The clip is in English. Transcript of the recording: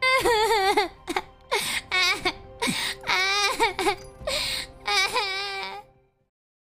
Ha ha ha!